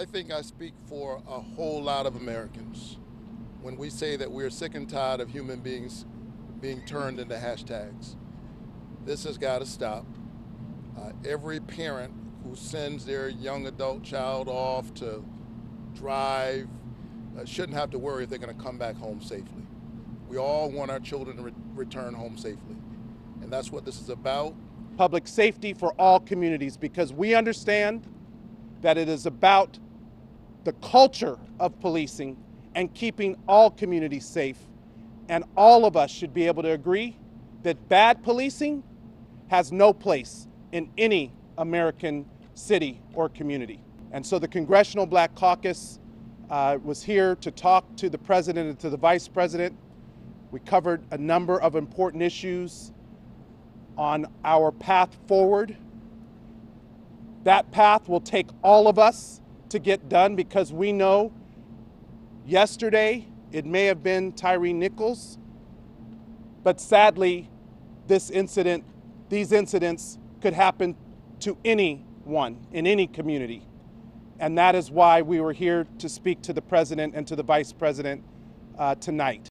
I think I speak for a whole lot of Americans when we say that we're sick and tired of human beings being turned into hashtags. This has got to stop. Uh, every parent who sends their young adult child off to drive uh, shouldn't have to worry if they're going to come back home safely. We all want our children to re- return home safely. And that's what this is about. Public safety for all communities because we understand that it is about the culture of policing and keeping all communities safe. And all of us should be able to agree that bad policing has no place in any American city or community. And so the Congressional Black Caucus uh, was here to talk to the president and to the vice president. We covered a number of important issues on our path forward. That path will take all of us to get done because we know yesterday it may have been Tyre Nichols, but sadly, this incident, these incidents could happen to anyone in any community. And that is why we were here to speak to the president and to the vice president uh, tonight.